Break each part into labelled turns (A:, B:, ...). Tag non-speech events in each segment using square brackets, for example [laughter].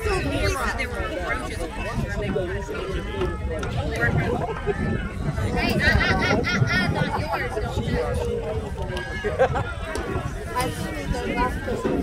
A: also a camera.
B: There were Hey, uh, uh, uh, uh, not yours, don't you?
A: I see the last person.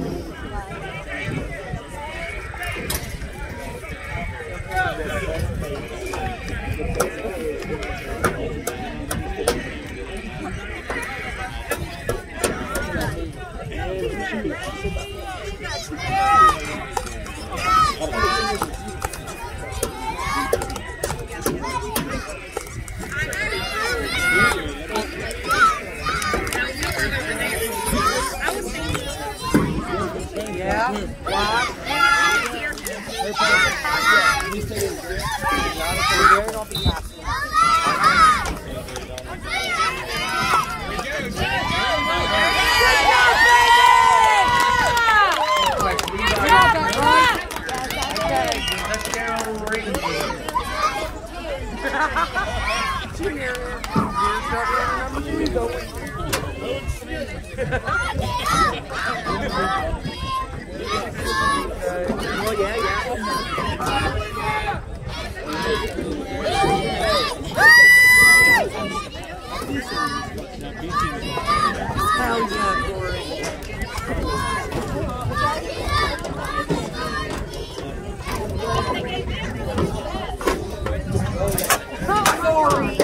A: Sorry.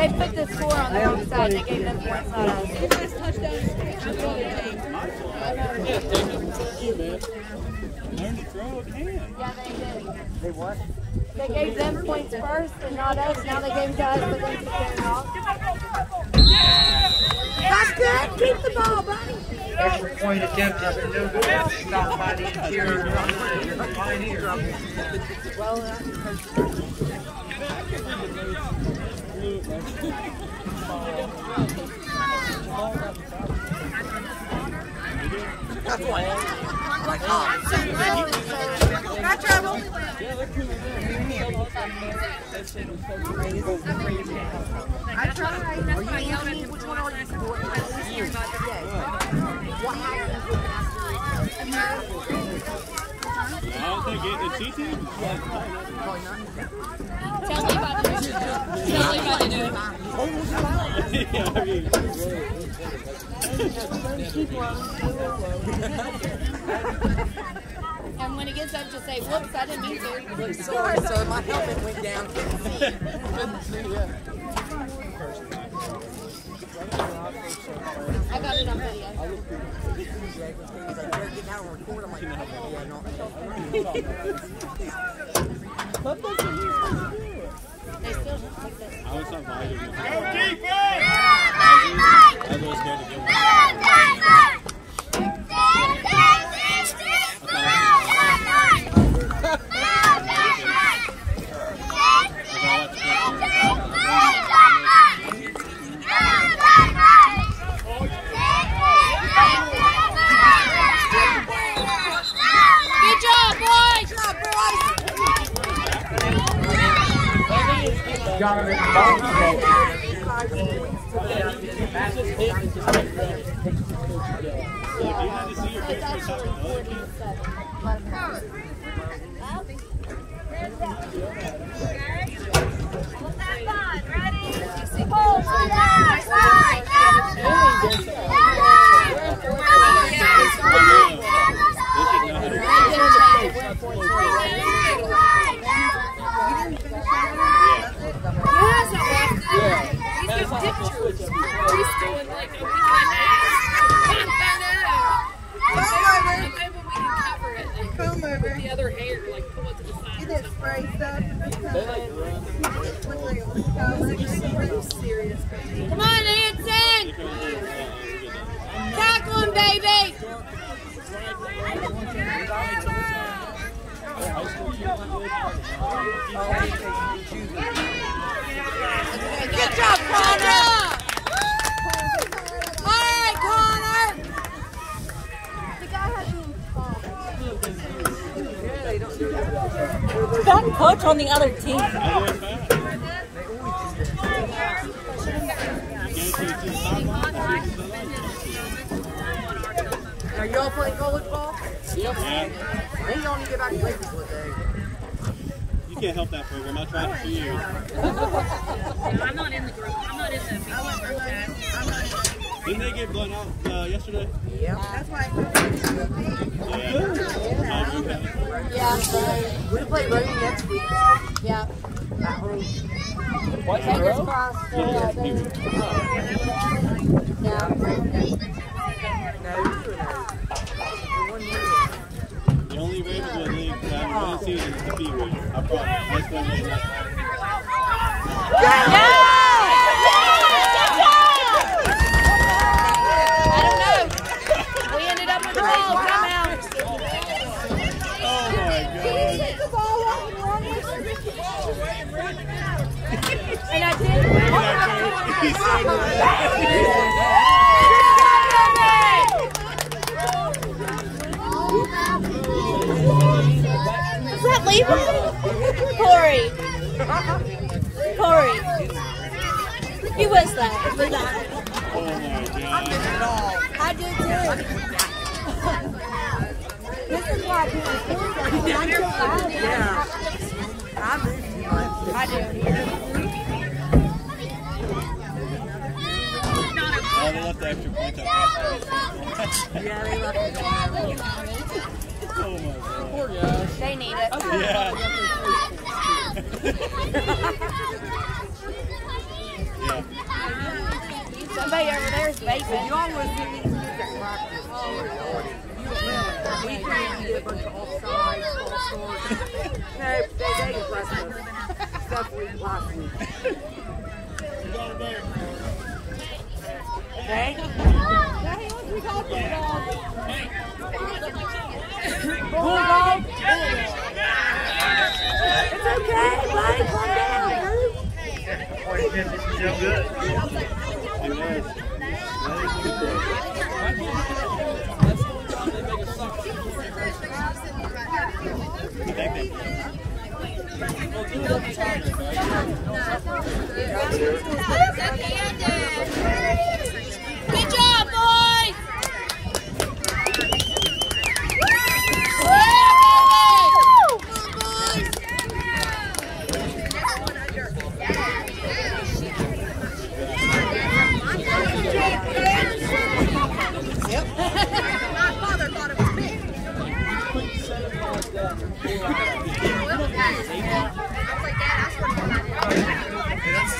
A: They put the score on the wrong side. They gave them points, not us. Yeah, they did.
C: They what?
A: They gave them points first and not us. Now they gave to us, but then took them off. That's good. Keep the ball, buddy.
D: Extra point attempt is no good. Stopped by the interior line here.
C: That's.
A: I tried.
B: I at him twice.
A: What
E: don't think it,
B: about And when it gets up, just say, whoops, I didn't mean to.
C: sorry, sir. My helmet went down.
B: I got it on video.
C: He's like, "Better get out and record." I'm like, "Yeah, no."
B: They still take this.
E: I was not vibing with it. I was really scared to get one.
B: Good job, boys!
D: Jonathan.
B: It's actually 47.
A: Come over.
B: The other hair, like pull it to the side.
A: Get that spray stuff.
B: Come on, Anson! Tackle him, baby!
A: Good job, Connor.
B: All right, Connor!
A: The guy has
F: Don't coach on the other team.
C: Are y'all playing college ball?
E: Yeah.
C: They don't even get back to play this day.
E: You can't help that program. I tried for years.
B: I'm not in the group. I'm not in the Facebook group chat.
E: Didn't they get blown out uh, yesterday?
C: Yeah. That's why.
E: Yeah. Oh, okay.
A: Yeah,
C: We play Reading next week
A: yeah.
C: at home.
A: Fingers crossed. Yeah, they- yeah.
C: No, two and oh. The.
E: The league that I haven't been seeing is the B Raven. I promise. It is.
A: I. We Levi? Corey. Corey. Who was that?
E: Oh my god.
A: I did too. this is why people think that I'm so bad.
C: Yeah. I moved too much.
A: I do.
E: Oh, they left points.
C: Yeah, they left. [laughs]
E: Oh my god.
A: They need it.
E: Yeah. yeah.
A: Somebody over there is vaping.
C: Y'all was doing these kids at practice. You were We couldn't get a bunch of offsides, false starts. No, they, they impressed us. Stuff we last week.
A: Okay. Bulldog. Buddy. Calm down. Good job, boys.
B: My father thought it was me. I was like, Dad, I swear to God, I didn't.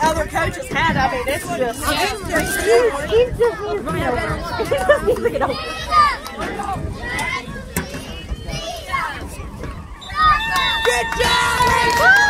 F: other coach's hat, I mean, it's just.
A: Good job.